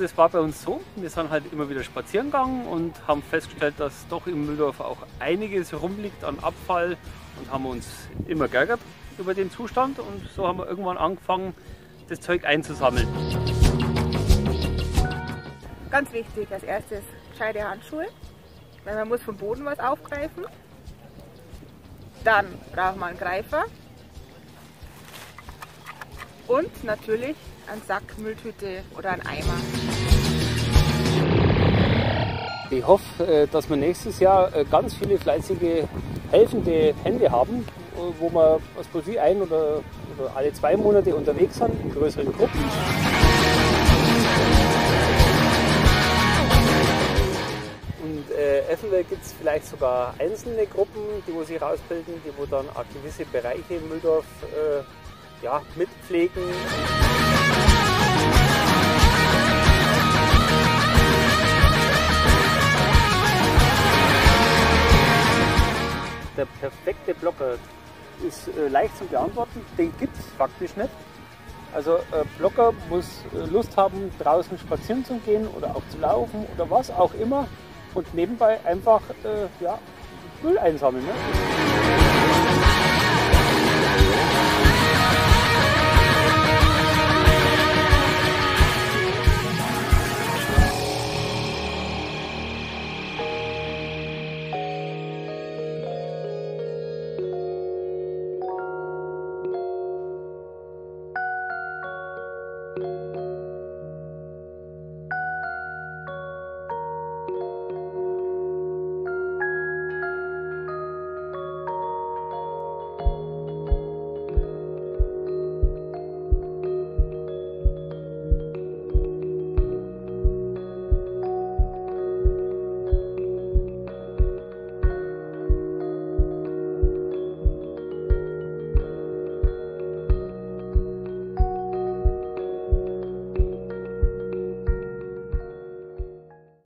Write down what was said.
es war bei uns so, wir sind halt immer wieder spazieren gegangen und haben festgestellt, dass doch im Mülldorf auch einiges rumliegt an Abfall und haben uns immer geärgert über den Zustand und so haben wir irgendwann angefangen, das Zeug einzusammeln. Ganz wichtig, als erstes gescheite Handschuhe, weil man muss vom Boden was aufgreifen. Dann braucht man einen Greifer und natürlich einen Sack, Mülltüte oder einen Eimer. Ich hoffe, äh, dass wir nächstes Jahr äh, ganz viele fleißige, helfende Hände haben, äh, wo wir weiß ich, ein oder, alle zwei Monate unterwegs sind in größeren Gruppen. Und äh, eventuell gibt es vielleicht sogar einzelne Gruppen, die wo sich rausbilden, die wo dann auch gewisse Bereiche im Mülldorf äh, ja, mitpflegen. Der perfekte Blocker ist äh, leicht zu beantworten. Den gibt es faktisch nicht. Also äh, Blocker muss äh, Lust haben, draußen spazieren zu gehen oder auch zu laufen oder was auch immer und nebenbei einfach äh, ja, Müll einsammeln. Ne?